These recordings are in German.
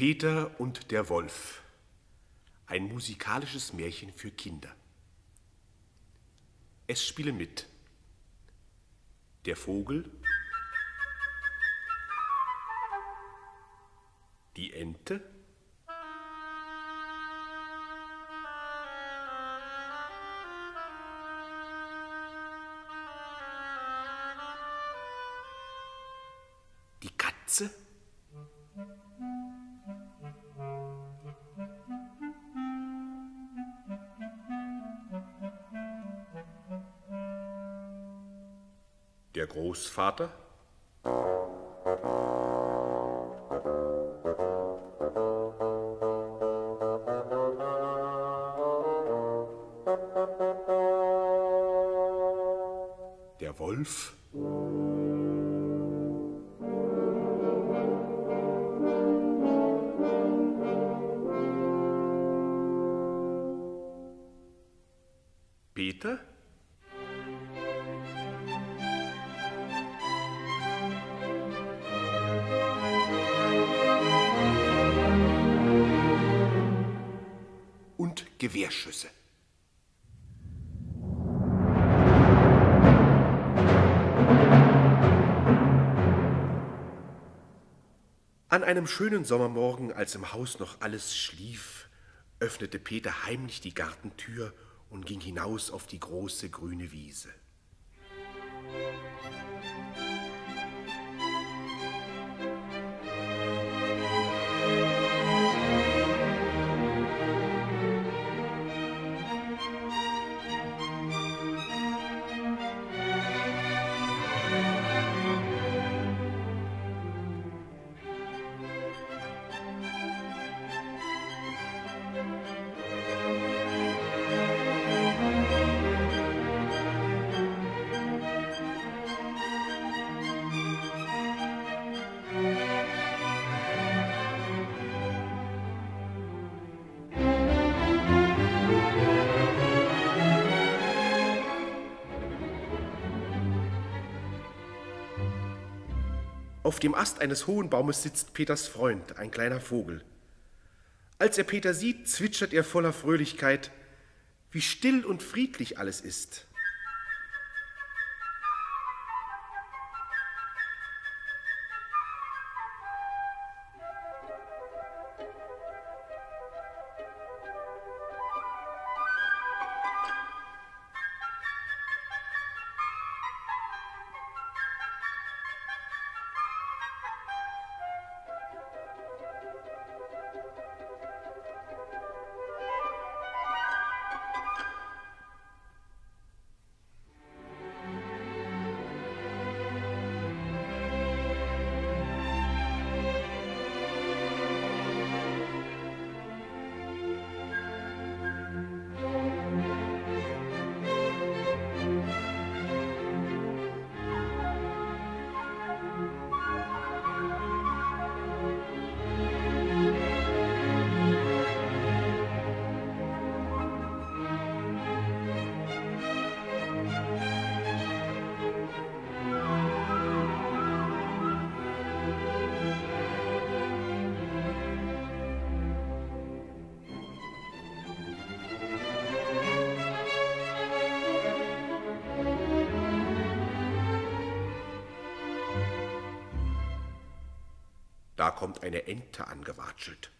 Peter und der Wolf. Ein musikalisches Märchen für Kinder. Es spielen mit der Vogel, die Ente, Großvater, der Wolf, Peter, Gewehrschüsse. An einem schönen Sommermorgen, als im Haus noch alles schlief, öffnete Peter heimlich die Gartentür und ging hinaus auf die große grüne Wiese. Auf dem Ast eines hohen Baumes sitzt Peters Freund, ein kleiner Vogel. Als er Peter sieht, zwitschert er voller Fröhlichkeit, wie still und friedlich alles ist. Da kommt eine Ente angewatschelt.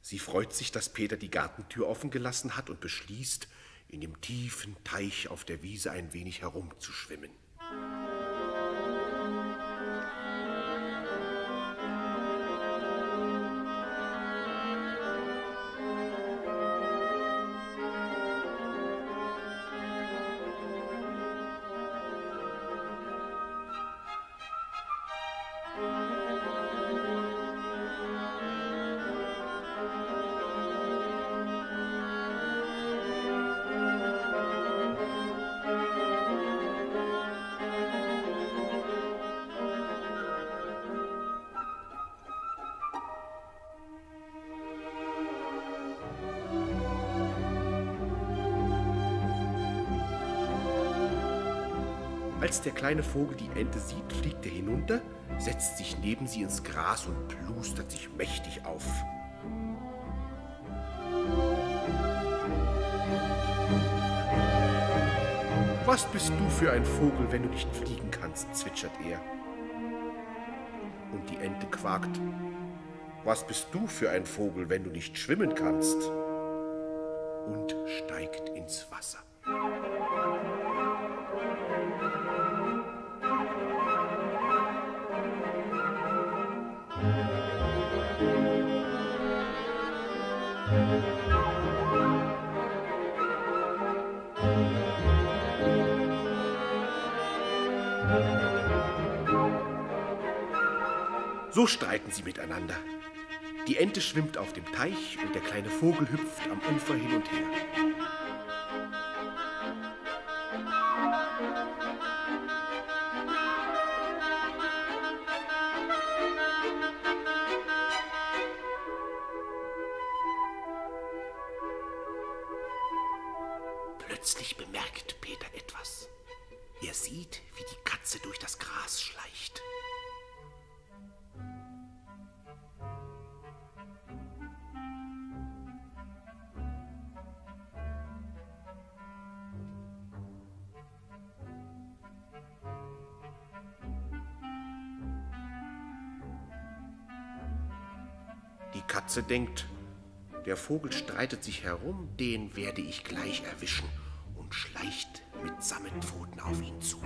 Sie freut sich, dass Peter die Gartentür offen gelassen hat und beschließt, in dem tiefen Teich auf der Wiese ein wenig herumzuschwimmen. Als der kleine Vogel die Ente sieht, fliegt er hinunter, setzt sich neben sie ins Gras und plustert sich mächtig auf. Was bist du für ein Vogel, wenn du nicht fliegen kannst, zwitschert er. Und die Ente quakt. Was bist du für ein Vogel, wenn du nicht schwimmen kannst? So streiten sie miteinander. Die Ente schwimmt auf dem Teich und der kleine Vogel hüpft am Ufer hin und her. Katze denkt, der Vogel streitet sich herum, den werde ich gleich erwischen und schleicht mit Sammetpfoten auf ihn zu.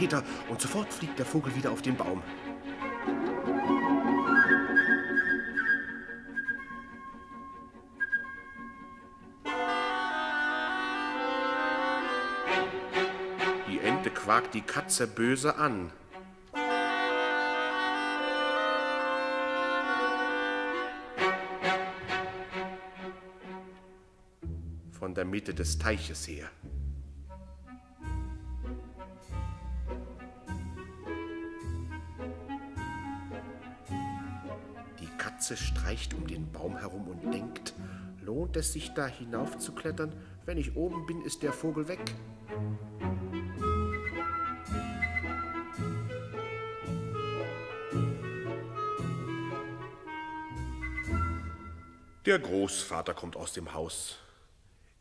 Peter, und sofort fliegt der Vogel wieder auf den Baum. Die Ente quakt die Katze böse an. Von der Mitte des Teiches her. Katze streicht um den Baum herum und denkt, lohnt es sich da hinaufzuklettern? Wenn ich oben bin, ist der Vogel weg. Der Großvater kommt aus dem Haus.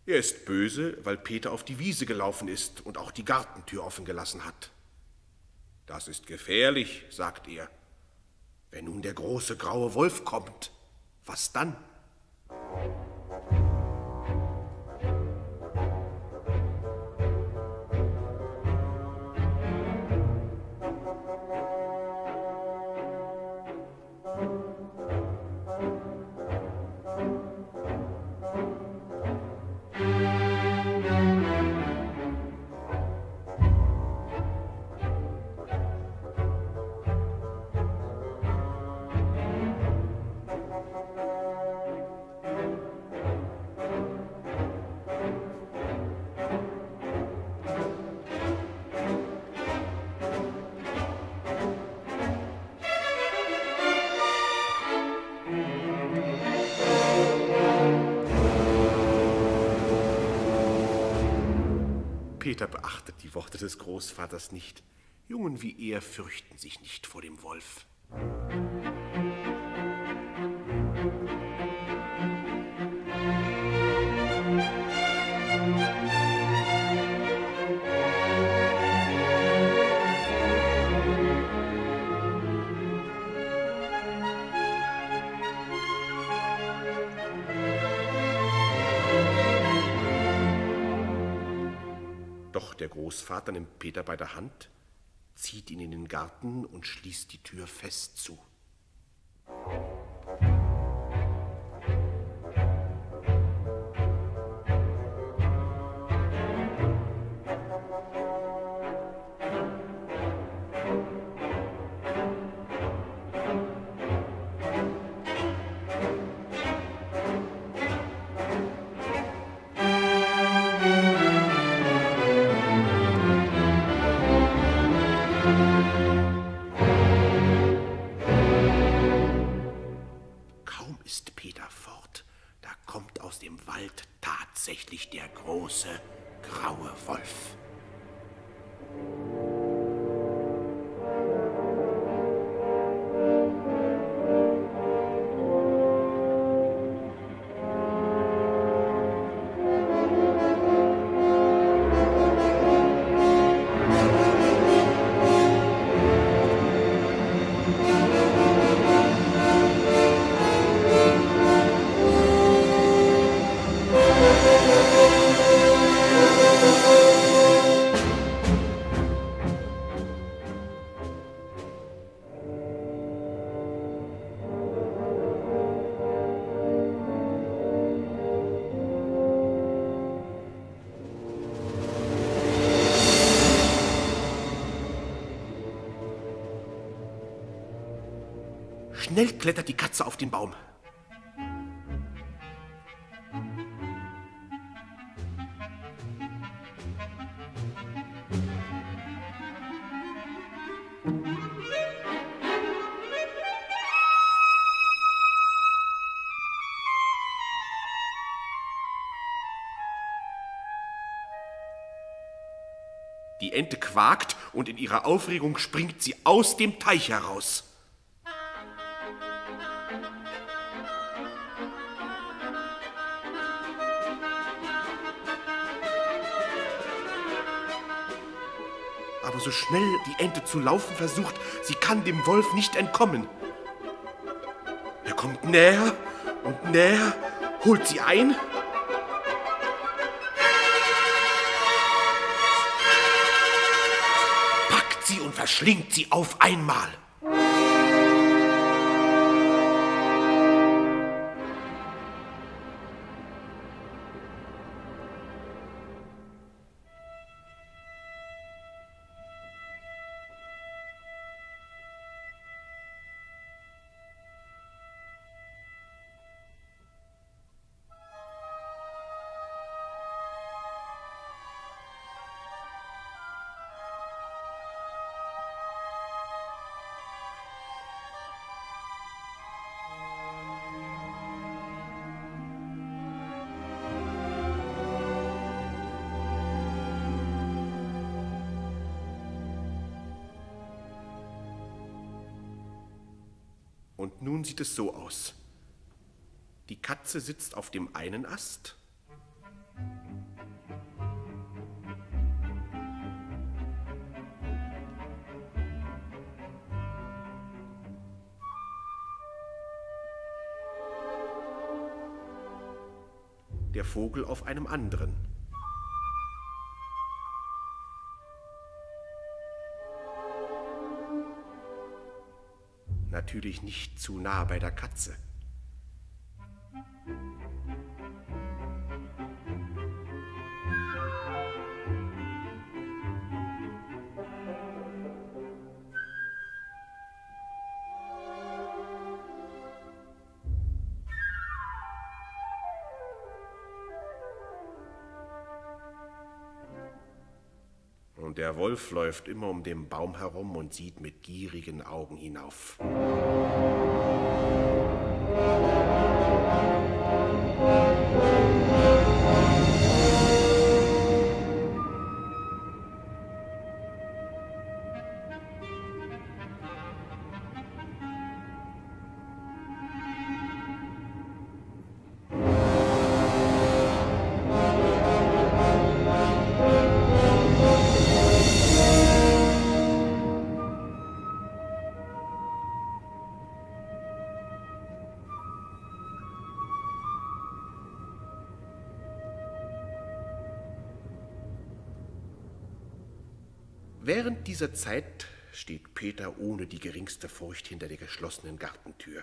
Er ist böse, weil Peter auf die Wiese gelaufen ist und auch die Gartentür offen gelassen hat. Das ist gefährlich, sagt er. Wenn nun der große graue Wolf kommt, was dann? Peter beachtet die Worte des Großvaters nicht. Jungen wie er fürchten sich nicht vor dem Wolf. Großvater nimmt Peter bei der Hand, zieht ihn in den Garten und schließt die Tür fest zu. Der Ente quakt und in ihrer Aufregung springt sie aus dem Teich heraus. Aber so schnell die Ente zu laufen versucht, sie kann dem Wolf nicht entkommen. Er kommt näher und näher, holt sie ein verschlingt sie auf einmal. Und nun sieht es so aus. Die Katze sitzt auf dem einen Ast. Der Vogel auf einem anderen. Natürlich nicht zu nah bei der Katze. Der Wolf läuft immer um den Baum herum und sieht mit gierigen Augen hinauf. Während dieser Zeit steht Peter ohne die geringste Furcht hinter der geschlossenen Gartentür.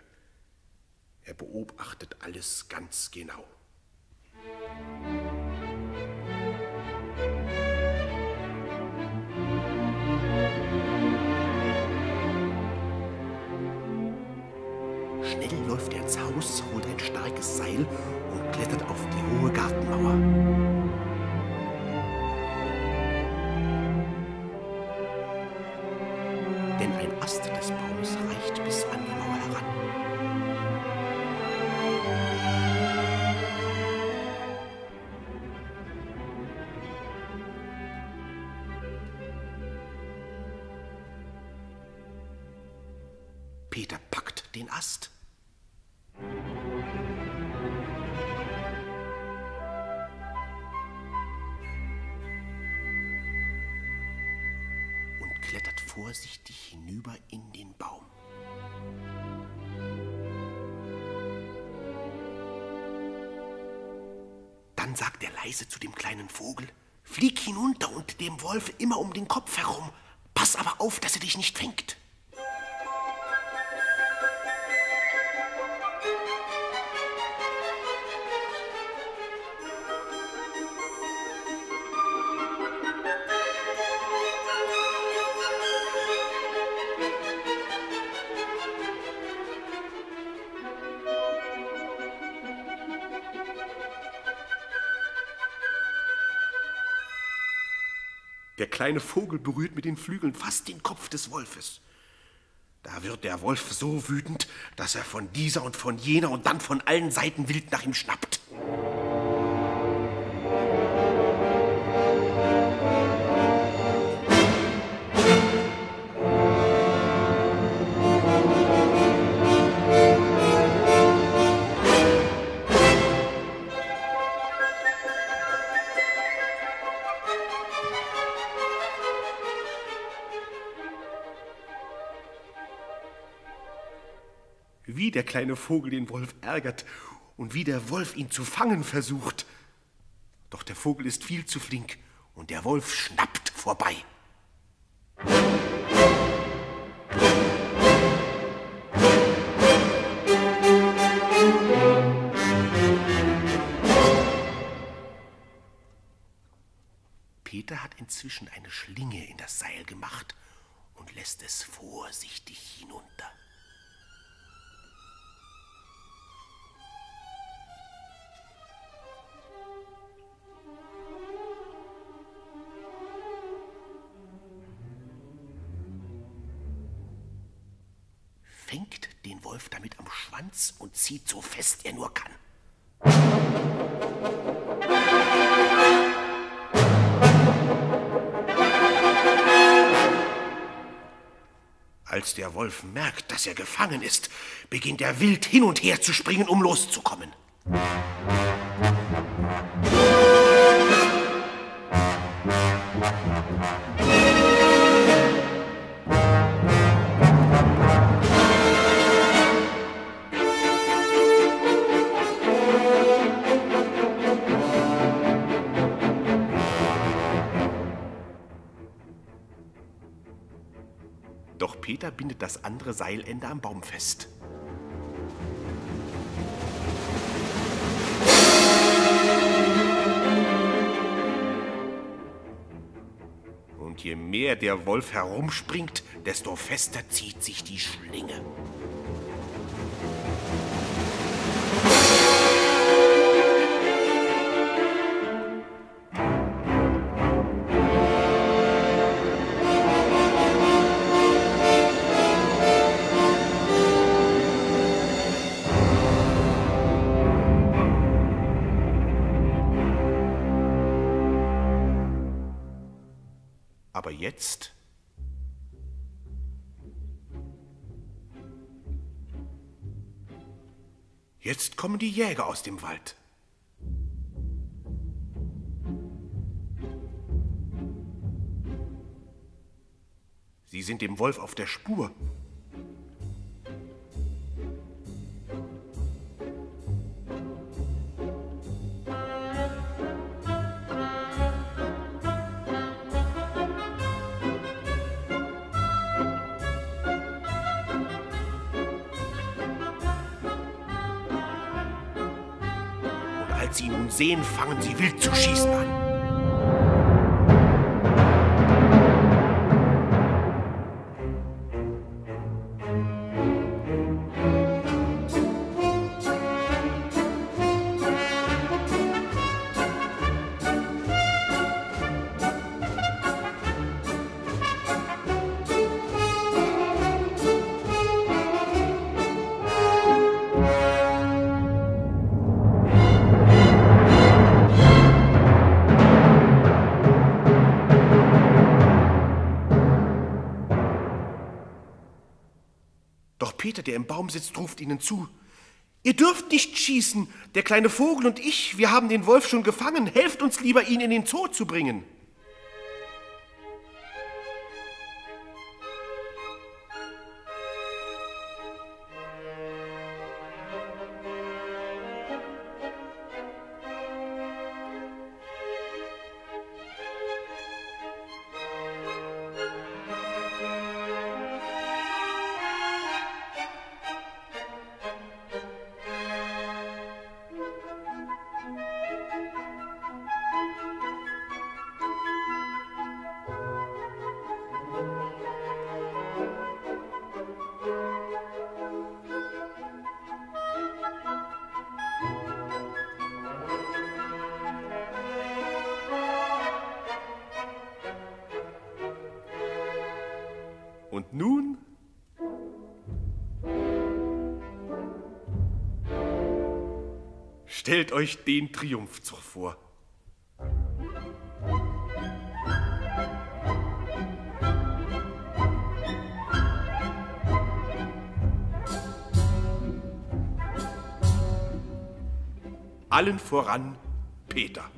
Er beobachtet alles ganz genau. Schnell läuft er ins Haus, holt ein starkes Seil und klettert auf die Peter packt den Ast. Und klettert vorsichtig hinüber in den Baum. Dann sagt er leise zu dem kleinen Vogel, flieg hinunter und dem Wolf immer um den Kopf herum. Pass aber auf, dass er dich nicht fängt. Der kleine Vogel berührt mit den Flügeln fast den Kopf des Wolfes. Da wird der Wolf so wütend, dass er von dieser und von jener und dann von allen Seiten wild nach ihm schnappt. Wie der kleine Vogel den Wolf ärgert und wie der Wolf ihn zu fangen versucht. Doch der Vogel ist viel zu flink und der Wolf schnappt vorbei. Peter hat inzwischen eine Schlinge in das Seil gemacht und lässt es vorsichtig hinunter. Zieht so fest er nur kann. Als der Wolf merkt, dass er gefangen ist, beginnt er wild hin und her zu springen, um loszukommen. Peter bindet das andere Seilende am Baum fest. Und je mehr der Wolf herumspringt, desto fester zieht sich die Schlinge. Jäger aus dem Wald. Sie sind dem Wolf auf der Spur. Sehen, fangen sie wild zu schießen an. Baum sitzt, ruft ihnen zu. Ihr dürft nicht schießen. Der kleine Vogel und ich, wir haben den Wolf schon gefangen. Helft uns lieber, ihn in den Zoo zu bringen. Stellt euch den Triumphzug vor. Allen voran Peter.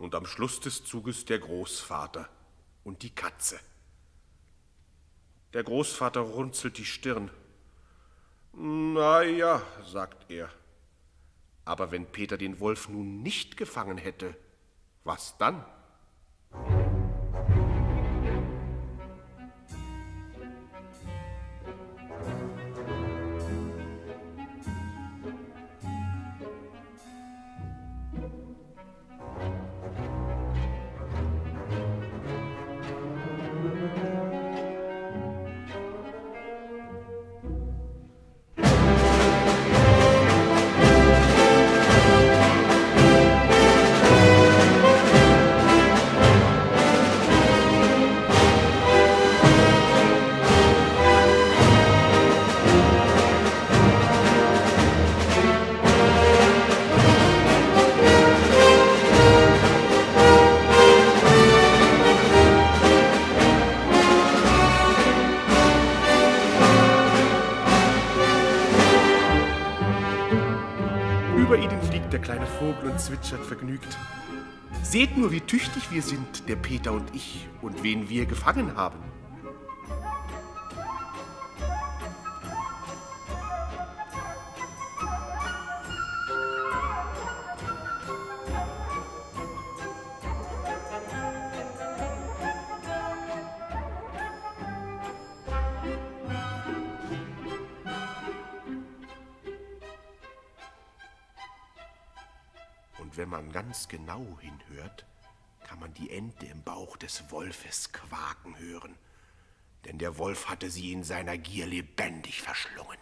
Und am Schluss des Zuges der Großvater und die Katze. Der Großvater runzelt die Stirn. Na ja, sagt er. Aber wenn Peter den Wolf nun nicht gefangen hätte, was dann? Wie tüchtig wir sind, der Peter und ich, und wen wir gefangen haben. Und wenn man ganz genau hinhört, kann man die Ente im Bauch des Wolfes quaken hören, denn der Wolf hatte sie in seiner Gier lebendig verschlungen.